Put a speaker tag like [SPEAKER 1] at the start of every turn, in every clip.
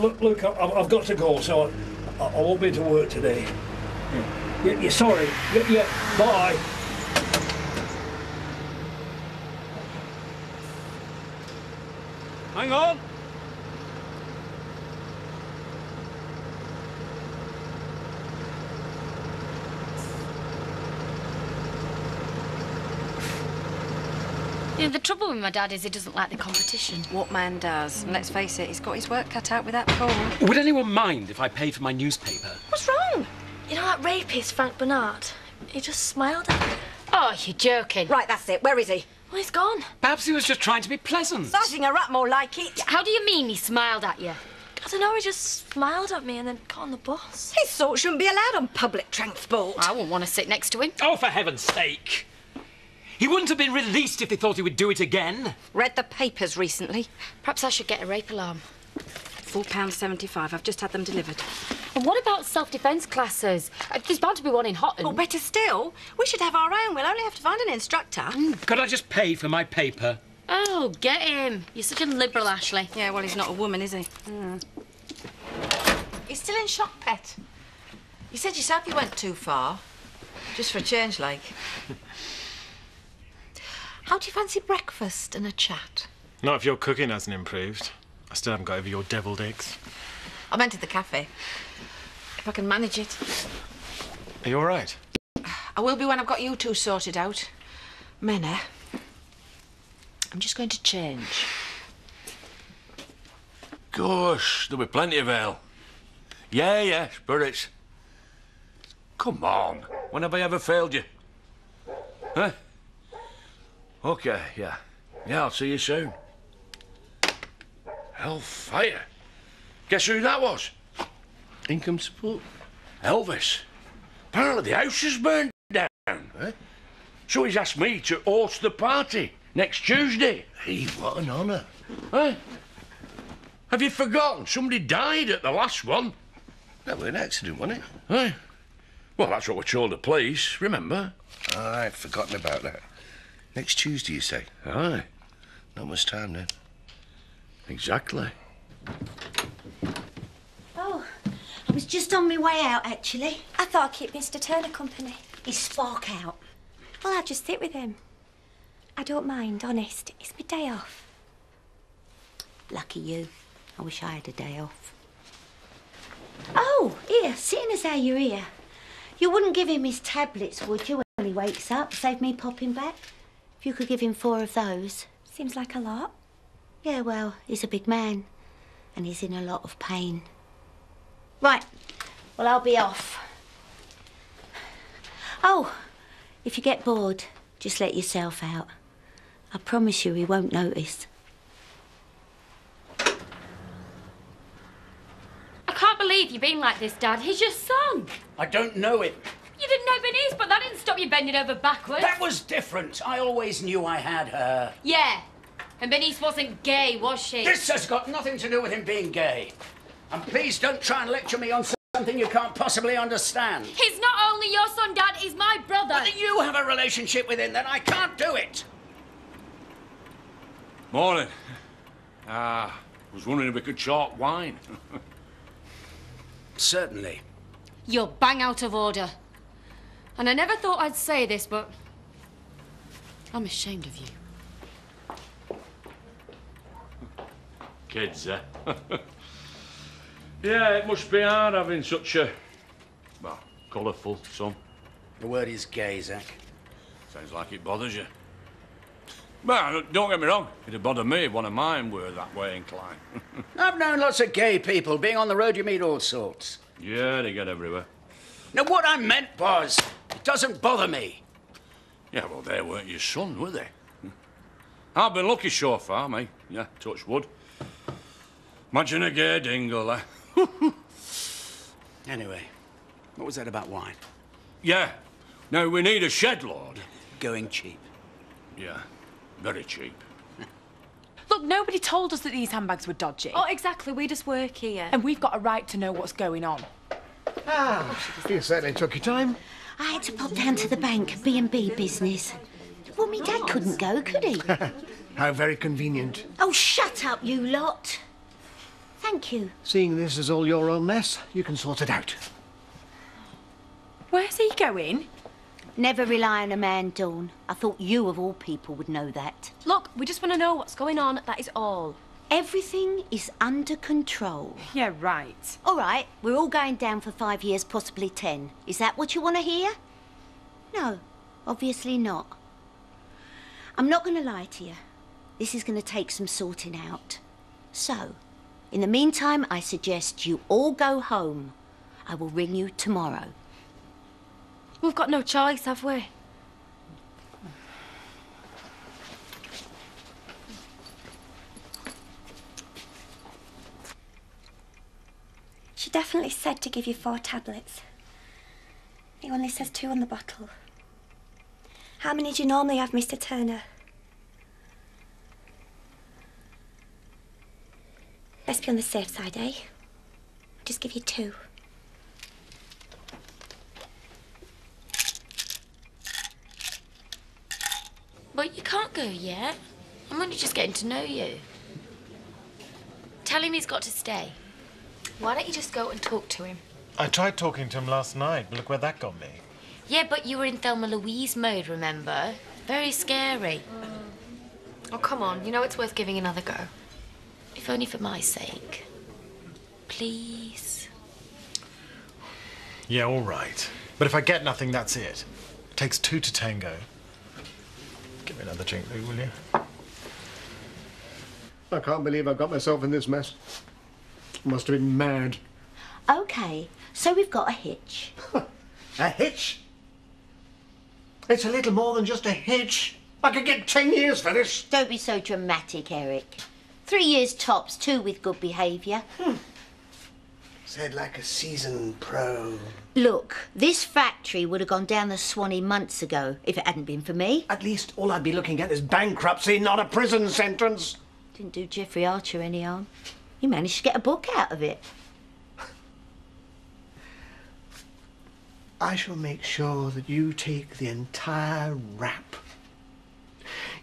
[SPEAKER 1] Look, look, I've, got to go, so I, I won't be to work today. Hmm. Yeah, yeah, sorry. Yeah, yeah, bye.
[SPEAKER 2] Hang on.
[SPEAKER 3] You know, the trouble with my dad is he doesn't like the competition.
[SPEAKER 4] What man does? And let's face it, he's got his work cut out with that poll.
[SPEAKER 2] Would anyone mind if I paid for my newspaper?
[SPEAKER 5] What's wrong? You know that rapist, Frank Bernard? He just smiled at me.
[SPEAKER 3] Oh, you're joking.
[SPEAKER 4] Right, that's it. Where is he?
[SPEAKER 5] Well, he's gone.
[SPEAKER 2] Perhaps he was just trying to be pleasant.
[SPEAKER 4] Sizing her up more like it.
[SPEAKER 3] How do you mean he smiled at you?
[SPEAKER 5] I don't know, he just smiled at me and then got on the bus.
[SPEAKER 4] His sort shouldn't be allowed on public transport.
[SPEAKER 3] I wouldn't want to sit next to him.
[SPEAKER 2] Oh, for heaven's sake. He wouldn't have been released if they thought he would do it again.
[SPEAKER 4] Read the papers recently.
[SPEAKER 3] Perhaps I should get a rape alarm.
[SPEAKER 4] Four pounds seventy-five. I've just had them delivered.
[SPEAKER 3] And what about self-defence classes? Uh, There's bound to be one in Hotten.
[SPEAKER 4] Or better still, we should have our own. We'll only have to find an instructor.
[SPEAKER 2] Could I just pay for my paper?
[SPEAKER 3] Oh, get him. You're such a liberal, Ashley.
[SPEAKER 4] Yeah, well, he's not a woman, is he?
[SPEAKER 6] He's still in shock, pet. You said yourself you went too far. Just for a change, like. How do you fancy breakfast and a chat?
[SPEAKER 7] Not if your cooking hasn't improved. I still haven't got over your deviled eggs.
[SPEAKER 6] I meant at the cafe. If I can manage it.
[SPEAKER 7] Are you all right?
[SPEAKER 6] I will be when I've got you two sorted out. Mena, eh? I'm just going to change.
[SPEAKER 8] Gosh, there'll be plenty of ale. Yeah, yeah, spirits. Come on, when have I ever failed you? Huh? Okay, yeah. Yeah, I'll see you soon. Hellfire. Guess who that was?
[SPEAKER 1] Income support?
[SPEAKER 8] Elvis. Apparently the house has burned down. Eh? So he's asked me to host the party next Tuesday.
[SPEAKER 1] Hey, what an honour.
[SPEAKER 8] Eh? Have you forgotten? Somebody died at the last one.
[SPEAKER 1] That was an accident, wasn't it?
[SPEAKER 8] Eh? Well, that's what we told the police, remember?
[SPEAKER 1] I'd forgotten about that. Next Tuesday, you say?
[SPEAKER 8] Aye,
[SPEAKER 1] Not much time then.
[SPEAKER 8] exactly.
[SPEAKER 9] Oh, I was just on my way out, actually.
[SPEAKER 5] I thought I'd keep Mr. Turner company.
[SPEAKER 9] He's spark out.
[SPEAKER 5] Well, I'll just sit with him. I don't mind, honest. It's my day off.
[SPEAKER 9] Lucky you. I wish I had a day off. Oh, here, seeing as how you're here, you wouldn't give him his tablets, would you, when he wakes up? Save me popping back? If you could give him four of those.
[SPEAKER 5] Seems like a lot.
[SPEAKER 9] Yeah, well, he's a big man, and he's in a lot of pain. Right, well, I'll be off. Oh, if you get bored, just let yourself out. I promise you he won't notice.
[SPEAKER 3] I can't believe you've been like this, Dad. He's your son.
[SPEAKER 10] I don't know him.
[SPEAKER 3] You didn't know Bernice, but that didn't stop you bending over backwards.
[SPEAKER 10] That was different. I always knew I had her.
[SPEAKER 3] Yeah. And Bernice wasn't gay, was she?
[SPEAKER 10] This has got nothing to do with him being gay. And please don't try and lecture me on something you can't possibly understand.
[SPEAKER 3] He's not only your son, Dad, he's my brother.
[SPEAKER 10] Whether you have a relationship with him, then I can't do it.
[SPEAKER 8] Morning. Ah, was wondering if we could chalk wine.
[SPEAKER 10] Certainly.
[SPEAKER 3] You're bang out of order. And I never thought I'd say this, but I'm ashamed of you.
[SPEAKER 8] Kids, eh? yeah, it must be hard having such a, well, colourful son.
[SPEAKER 10] The word is gay, Zak.
[SPEAKER 8] Sounds like it bothers you. Well, don't get me wrong. It'd bother me if one of mine were that way inclined.
[SPEAKER 10] I've known lots of gay people. Being on the road, you meet all sorts.
[SPEAKER 8] yeah, they get everywhere.
[SPEAKER 10] Now, what I meant was, it doesn't bother me.
[SPEAKER 8] Yeah, well, they weren't your son, were they? I've been lucky so far, mate. Yeah, touch wood. Imagine a gay Dingle, eh?
[SPEAKER 10] Anyway, what was that about wine?
[SPEAKER 8] Yeah. Now, we need a shed load.
[SPEAKER 10] Going cheap.
[SPEAKER 8] Yeah, very cheap.
[SPEAKER 11] Look, nobody told us that these handbags were dodgy.
[SPEAKER 4] Oh, exactly. We just work here.
[SPEAKER 11] And we've got a right to know what's going on.
[SPEAKER 12] Ah, you certainly took your time.
[SPEAKER 9] I had to pop down to the bank, B&B business. Well, me dad couldn't go, could he?
[SPEAKER 12] How very convenient.
[SPEAKER 9] oh, shut up, you lot.
[SPEAKER 5] Thank you.
[SPEAKER 12] Seeing this is all your own mess, you can sort it out.
[SPEAKER 11] Where's he going?
[SPEAKER 9] Never rely on a man, Dawn. I thought you, of all people, would know that.
[SPEAKER 3] Look, we just want to know what's going on, that is all.
[SPEAKER 9] Everything is under control.
[SPEAKER 11] Yeah, right.
[SPEAKER 9] All right, we're all going down for five years, possibly ten. Is that what you want to hear? No, obviously not. I'm not going to lie to you. This is going to take some sorting out. So, in the meantime, I suggest you all go home. I will ring you tomorrow.
[SPEAKER 3] We've got no choice, have we?
[SPEAKER 5] Definitely said to give you four tablets. It only says two on the bottle. How many do you normally have, Mr. Turner? Let's be on the safe side, eh? I'll just give you two.
[SPEAKER 3] But you can't go yet. I'm only just getting to know you. Tell him he's got to stay. Why don't you just go and talk to him?
[SPEAKER 7] I tried talking to him last night, but look where that got me.
[SPEAKER 3] Yeah, but you were in Thelma Louise mode, remember? Very scary. Oh, come on. You know it's worth giving another go. If only for my sake. Please.
[SPEAKER 7] Yeah, all right. But if I get nothing, that's it. It takes two to tango. Give me another drink, Lou, will you?
[SPEAKER 12] I can't believe I got myself in this mess. Must have been mad.
[SPEAKER 9] Okay, so we've got a hitch.
[SPEAKER 12] A hitch? It's a little more than just a hitch. I could get ten years for this.
[SPEAKER 9] Don't be so dramatic, Eric. Three years tops, two with good behaviour. Hmm.
[SPEAKER 12] Said like a seasoned pro.
[SPEAKER 9] Look, this factory would have gone down the Swanee months ago if it hadn't been for me.
[SPEAKER 12] At least all I'd be looking at is bankruptcy, not a prison sentence.
[SPEAKER 9] Didn't do Jeffrey Archer any harm. He managed to get a book out of it.
[SPEAKER 12] I shall make sure that you take the entire rap.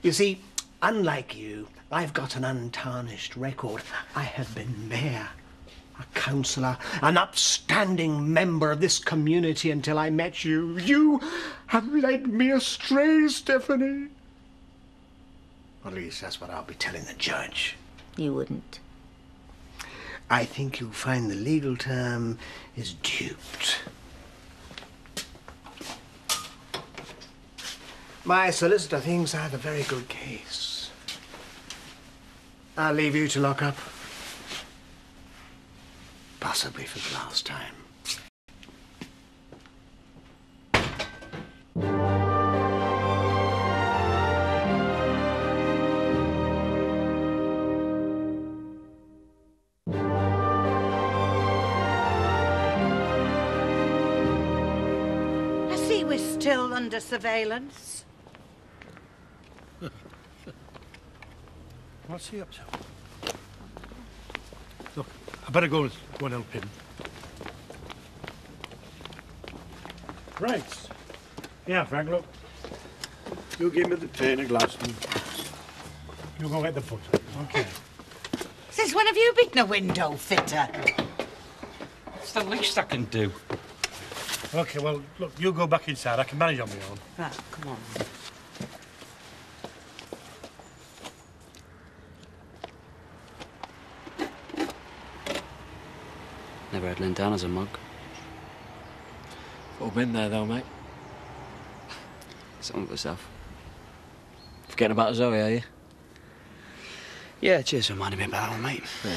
[SPEAKER 12] You see, unlike you, I've got an untarnished record. I have been mayor, a councillor, an upstanding member of this community until I met you. You have led me astray, Stephanie. At least that's what I'll be telling the judge.
[SPEAKER 9] You wouldn't.
[SPEAKER 12] I think you'll find the legal term is duped. My solicitor thinks I have a very good case. I'll leave you to lock up. Possibly for the last time.
[SPEAKER 13] Under surveillance.
[SPEAKER 1] What's he up to? Look, I better go and go and help him. Right. Yeah, Frank, look. You give me the tin of glass and you go get the butter. Okay.
[SPEAKER 13] Since when have you been a window fitter?
[SPEAKER 10] It's the least I can do.
[SPEAKER 1] Okay, well, look, you go back inside. I can manage on my own.
[SPEAKER 13] Right, come on.
[SPEAKER 14] Never had Lynn down as a mug.
[SPEAKER 10] All been there though, mate.
[SPEAKER 14] Something of herself.
[SPEAKER 10] Forgetting about Zoe, are you?
[SPEAKER 14] Yeah, cheers for reminding me about that one, mate.
[SPEAKER 10] Yeah.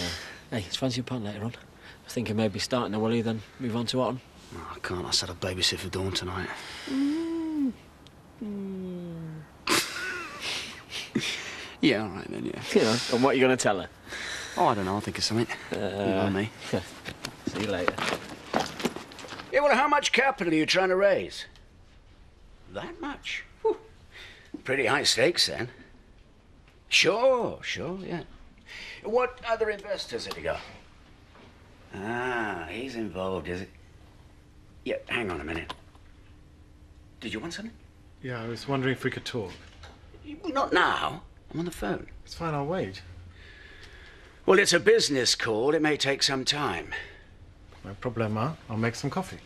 [SPEAKER 10] Hey, it's fancy a punt later on. I was thinking maybe starting the Woolie, then move on to Otton.
[SPEAKER 14] No, I can't. I said I'd babysit for Dawn tonight. Yeah, all right then, yeah.
[SPEAKER 10] You know, and what are you going to tell her?
[SPEAKER 14] Oh, I don't know. I'll think of something. you know me.
[SPEAKER 10] See you later. Yeah, well, how much capital are you trying to raise? That much? Whew. Pretty high stakes, then. Sure, sure, yeah. What other investors have you got? Ah, he's involved, is it? Yeah, hang on a minute. Did you want something?
[SPEAKER 7] Yeah, I was wondering if we could talk.
[SPEAKER 10] Well, not now. I'm on the phone.
[SPEAKER 7] It's fine, I'll wait.
[SPEAKER 10] Well, it's a business call. It may take some time.
[SPEAKER 7] No problema. I'll make some coffee.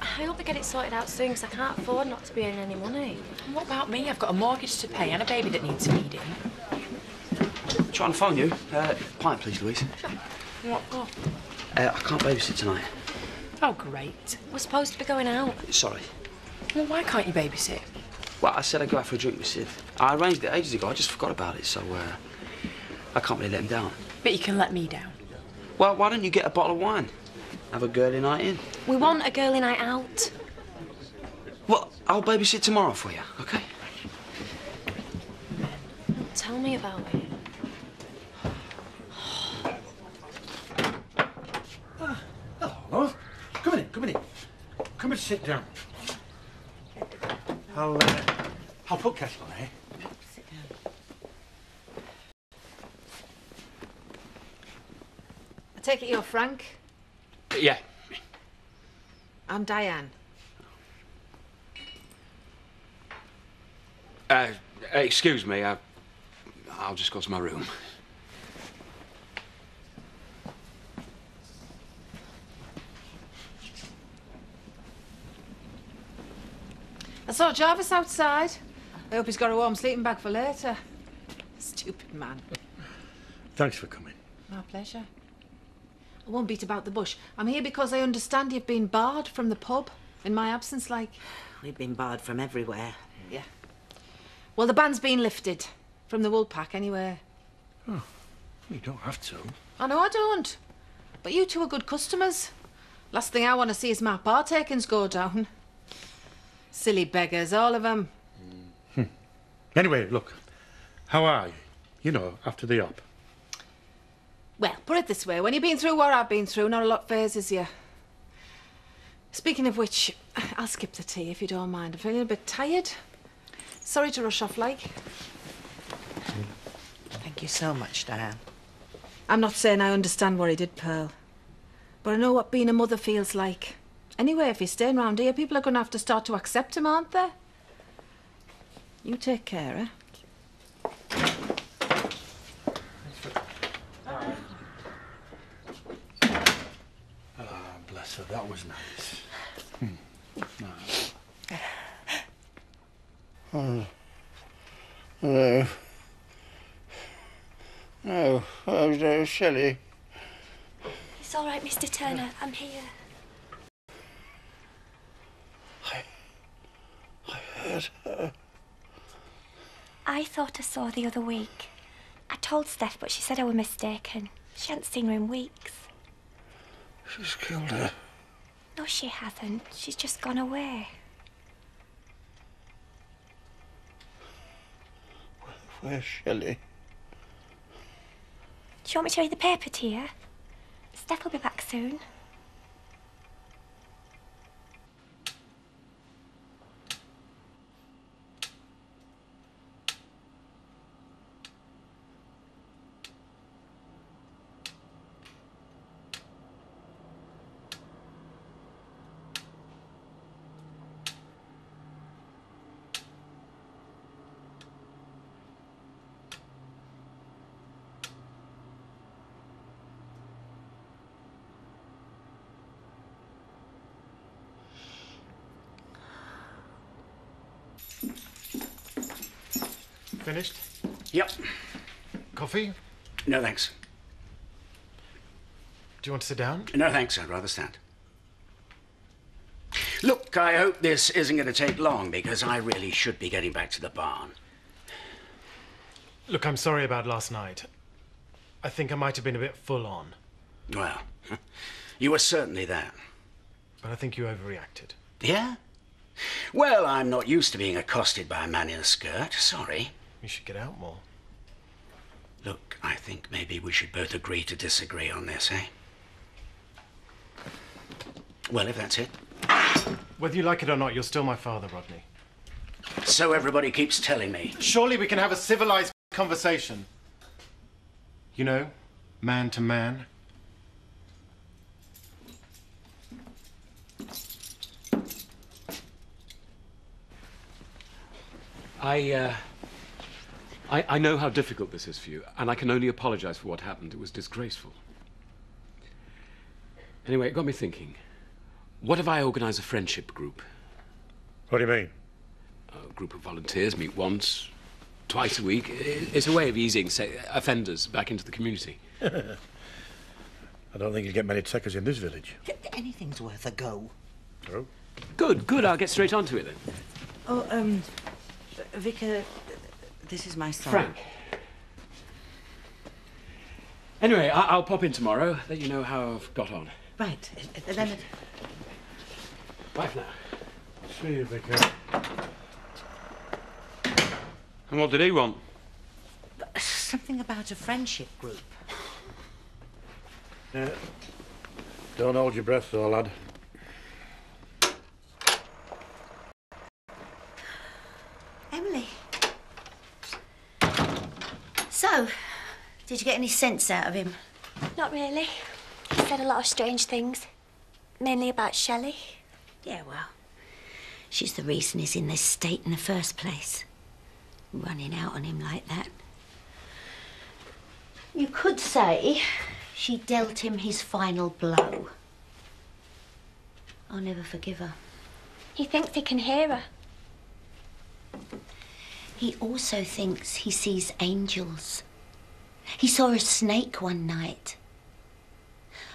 [SPEAKER 3] I hope they get it sorted out soon because I can't afford not to be earning any money.
[SPEAKER 11] And what about me? I've got a mortgage to pay and a baby that needs feeding.
[SPEAKER 14] Trying to phone you. Uh, quiet, please, Louise.
[SPEAKER 11] What for?
[SPEAKER 14] Uh, I can't babysit tonight.
[SPEAKER 11] Oh, great.
[SPEAKER 3] We're supposed to be going out.
[SPEAKER 14] Sorry.
[SPEAKER 11] Well, why can't you babysit?
[SPEAKER 14] Well, I said I'd go out for a drink with Syd. I arranged it ages ago. I just forgot about it, so uh, I can't really let him down.
[SPEAKER 11] But you can let me down.
[SPEAKER 14] Well, why don't you get a bottle of wine? Have a girly night in.
[SPEAKER 3] We want a girly night out.
[SPEAKER 14] Well, I'll babysit tomorrow for you, okay?
[SPEAKER 3] Tell me about it.
[SPEAKER 1] Hello? Come in, come in. Come and sit down. I'll, uh, I'll put kettle on, eh?
[SPEAKER 6] I take it you're Frank.
[SPEAKER 10] Yeah.
[SPEAKER 6] I'm Diane.
[SPEAKER 10] Uh, excuse me. I, I'll just go to my room.
[SPEAKER 6] I saw Jarvis outside. I hope he's got a warm sleeping bag for later. Stupid man.
[SPEAKER 1] Thanks for coming.
[SPEAKER 6] My pleasure. I won't beat about the bush. I'm here because I understand you've been barred from the pub in my absence, like.
[SPEAKER 9] We've been barred from everywhere.
[SPEAKER 6] Yeah. Well, the ban's been lifted. From the Woolpack, anyway.
[SPEAKER 1] Oh, you don't have to.
[SPEAKER 6] I know I don't. But you two are good customers. Last thing I want to see is my partakings go down. Silly beggars, all of them. Hmm.
[SPEAKER 1] Anyway, look, how are you? You know, after the op.
[SPEAKER 6] Well, put it this way when you've been through what I've been through, not a lot phases you. Speaking of which, I'll skip the tea if you don't mind. I'm feeling a bit tired. Sorry to rush off like.
[SPEAKER 9] Thank you so much, Diane.
[SPEAKER 6] I'm not saying I understand what he did, Pearl. But I know what being a mother feels like. Anyway, if he's staying round here, people are going to have to start to accept him, aren't they? You take care, eh?
[SPEAKER 1] Ah, bless her, that was nice. Hmm.
[SPEAKER 12] Oh. Hello. Oh, oh, no, Shelley.
[SPEAKER 5] It's all right, Mr. Turner. I'm here.
[SPEAKER 12] I.
[SPEAKER 5] I thought I saw her the other week. I told Steph, but she said I were mistaken. She hadn't seen her in weeks.
[SPEAKER 12] She's killed her.
[SPEAKER 5] No, she hasn't. She's just gone away.
[SPEAKER 12] Where's Shelley?
[SPEAKER 5] Do you want me to read the paper to you? Steph will be back soon.
[SPEAKER 7] Finished?
[SPEAKER 10] Yep.
[SPEAKER 7] Coffee?
[SPEAKER 10] No thanks.
[SPEAKER 7] Do you want to sit down?
[SPEAKER 10] No thanks. I'd rather stand. Look, I hope this isn't going to take long because I really should be getting back to the barn.
[SPEAKER 7] Look, I'm sorry about last night. I think I might have been a bit full on,
[SPEAKER 10] Well, you were certainly that.
[SPEAKER 7] but I think you overreacted.
[SPEAKER 10] Yeah? Well, I'm not used to being accosted by a man in a skirt. Sorry.
[SPEAKER 7] You should get out more.
[SPEAKER 10] Look, I think maybe we should both agree to disagree on this, eh? Well, if that's it.
[SPEAKER 7] Whether you like it or not, you're still my father, Rodney.
[SPEAKER 10] So everybody keeps telling me.
[SPEAKER 7] Surely we can have a civilized conversation. You know, man to man.
[SPEAKER 2] I, uh,
[SPEAKER 15] I, I know how difficult this is for you, and I can only apologize for what happened. It was disgraceful. Anyway, it got me thinking. What if I organize a friendship group?
[SPEAKER 1] What do you mean?
[SPEAKER 15] A group of volunteers meet once, twice a week. It's a way of easing, say, offenders back into the community.
[SPEAKER 1] I don't think you get many techers in this village.
[SPEAKER 13] Anything's worth a go.
[SPEAKER 1] True.
[SPEAKER 15] Good, good. I'll get straight onto it then.
[SPEAKER 13] Oh, um, Vicar, this is my son.
[SPEAKER 15] Frank. Anyway, I- I'll pop in tomorrow, let you know how I've got on.
[SPEAKER 13] Right. uh, Then,
[SPEAKER 15] Bye for now.
[SPEAKER 1] See you, Vicar.
[SPEAKER 15] And what did he want?
[SPEAKER 13] something about a friendship group.
[SPEAKER 1] Yeah. Don't hold your breath, though, lad.
[SPEAKER 9] Emily. So, did you get any sense out of him?
[SPEAKER 5] Not really. He said a lot of strange things, mainly about Shelley.
[SPEAKER 9] Yeah, well, she's the reason he's in this state in the first place. Running out on him like that. You could say she dealt him his final blow. I'll never forgive her.
[SPEAKER 5] He thinks he can hear her.
[SPEAKER 9] He also thinks he sees angels. He saw a snake one night.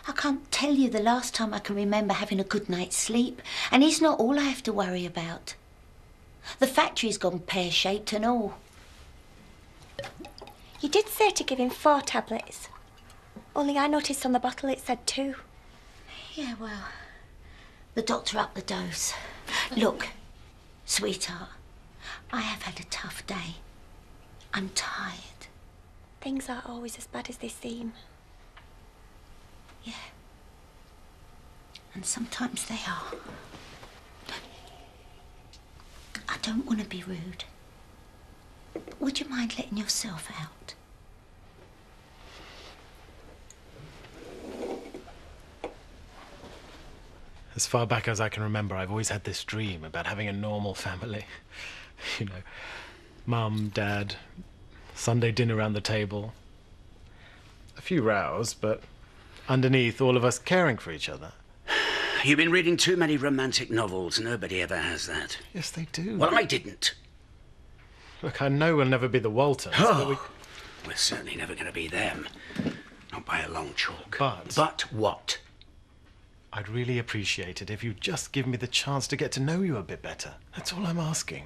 [SPEAKER 9] I can't tell you the last time I can remember having a good night's sleep, and he's not all I have to worry about. The factory's gone pear shaped and all.
[SPEAKER 5] You did say to give him four tablets. Only I noticed on the bottle it said two.
[SPEAKER 9] Yeah, well, the doctor upped the dose. Look, sweetheart, I have had a tough day. I'm tired.
[SPEAKER 5] Things aren't always as bad as they seem.
[SPEAKER 9] Yeah. And sometimes they are. I don't want to be rude. Would you mind letting yourself out?
[SPEAKER 7] As far back as I can remember, I've always had this dream about having a normal family. You know, mum, dad, Sunday dinner around the table. A few rows, but underneath, all of us caring for each other.
[SPEAKER 10] You've been reading too many romantic novels. Nobody ever has that.
[SPEAKER 7] Yes, they do.
[SPEAKER 10] Well, I didn't.
[SPEAKER 7] Look, I know we'll never be the Waltons, but oh, we...
[SPEAKER 10] Oh, we're certainly never going to be them. Not by a long chalk.
[SPEAKER 7] But...
[SPEAKER 10] But what?
[SPEAKER 7] I'd really appreciate it if you'd just give me the chance to get to know you a bit better. That's all I'm asking.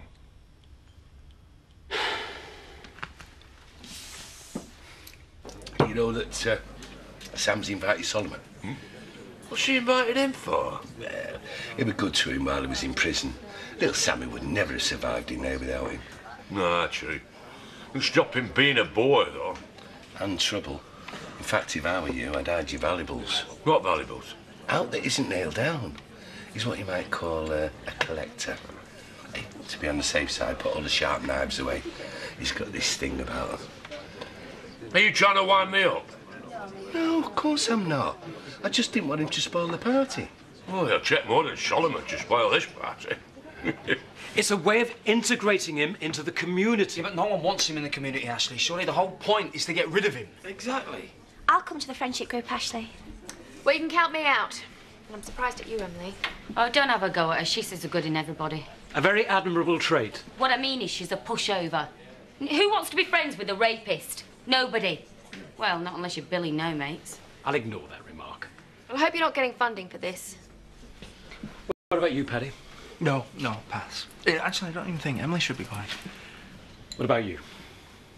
[SPEAKER 8] You know that uh, Sam's invited Solomon? Hmm? What's she invited him for? Well, it was good to him while he was in prison. Little Sammy would never have survived in there without him.
[SPEAKER 16] No, true. You stop him being a boy, though.
[SPEAKER 8] And trouble. In fact, if I were you, I'd hide your valuables.
[SPEAKER 16] What valuables?
[SPEAKER 8] Out that isn't nailed down. He's what you might call uh, a collector. Hey, to be on the safe side, put all the sharp knives away. He's got this thing about him.
[SPEAKER 16] Are you trying to wind me up?
[SPEAKER 8] No, of course I'm not. I just didn't want him to spoil the party.
[SPEAKER 16] Well, he'll check more than Solomon to spoil this party.
[SPEAKER 15] It's a way of integrating him into the community.
[SPEAKER 14] Yeah, but no one wants him in the community, Ashley. Surely the whole point is to get rid of him.
[SPEAKER 15] Exactly.
[SPEAKER 5] I'll come to the friendship group, Ashley.
[SPEAKER 3] Well, you can count me out. I'm surprised at you, Emily. Oh, don't have a go at her. She sees the good in everybody.
[SPEAKER 15] A very admirable trait.
[SPEAKER 3] What I mean is she's a pushover. Who wants to be friends with a rapist? Nobody. Well, not unless you're Billy No Mates.
[SPEAKER 15] I'll ignore that remark.
[SPEAKER 3] Well, I hope you're not getting funding for this.
[SPEAKER 15] What about you, Paddy?
[SPEAKER 14] No, no, pass. Eh, Actually, I don't even think Emily should be going.
[SPEAKER 15] What about you?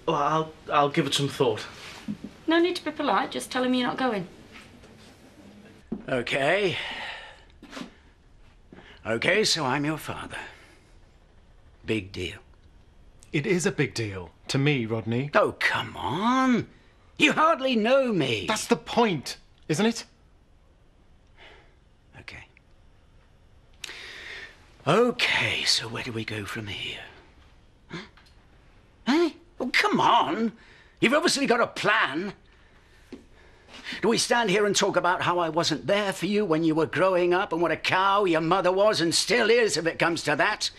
[SPEAKER 14] Well, I'll, I'll give it some thought.
[SPEAKER 3] No need to be polite. Just tell him you're not going.
[SPEAKER 10] Okay. Okay, so I'm your father. Big deal.
[SPEAKER 7] It is a big deal. To me, Rodney.
[SPEAKER 10] Oh, come on. You hardly know me.
[SPEAKER 7] That's the point, isn't it?
[SPEAKER 10] Okay. Okay, so where do we go from here? Huh? Huh? Oh, come on. You've obviously got a plan. Do we stand here and talk about how I wasn't there for you when you were growing up and what a cow your mother was and still is if it comes to that?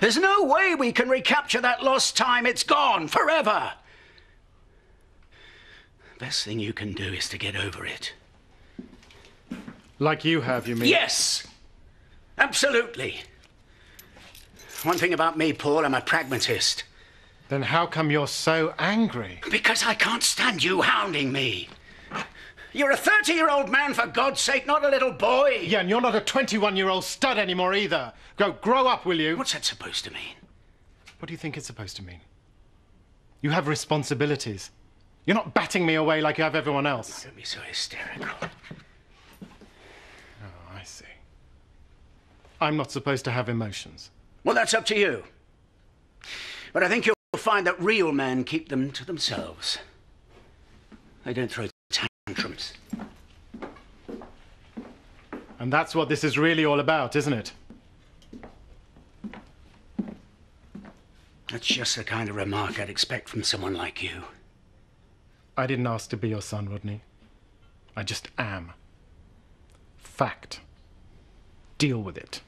[SPEAKER 10] There's no way we can recapture that lost time. It's gone forever. The best thing you can do is to get over it.
[SPEAKER 7] Like you have, you mean?
[SPEAKER 10] Yes! Absolutely. One thing about me, Paul, I'm a pragmatist.
[SPEAKER 7] Then how come you're so angry?
[SPEAKER 10] Because I can't stand you hounding me. You're a 30 year old man, for God's sake, not a little boy.
[SPEAKER 7] Yeah, and you're not a 21 year old stud anymore either. Go, grow up, will you?
[SPEAKER 10] What's that supposed to mean?
[SPEAKER 7] What do you think it's supposed to mean? You have responsibilities. You're not batting me away like you have everyone else.
[SPEAKER 10] Don't be so hysterical.
[SPEAKER 7] Oh, I see. I'm not supposed to have emotions.
[SPEAKER 10] Well, that's up to you. But I think you'll find that real men keep them to themselves. They don't throw tantrums.
[SPEAKER 7] And that's what this is really all about, isn't it?
[SPEAKER 10] That's just the kind of remark I'd expect from someone like you.
[SPEAKER 7] I didn't ask to be your son, Rodney. I just am. Fact. Deal with it.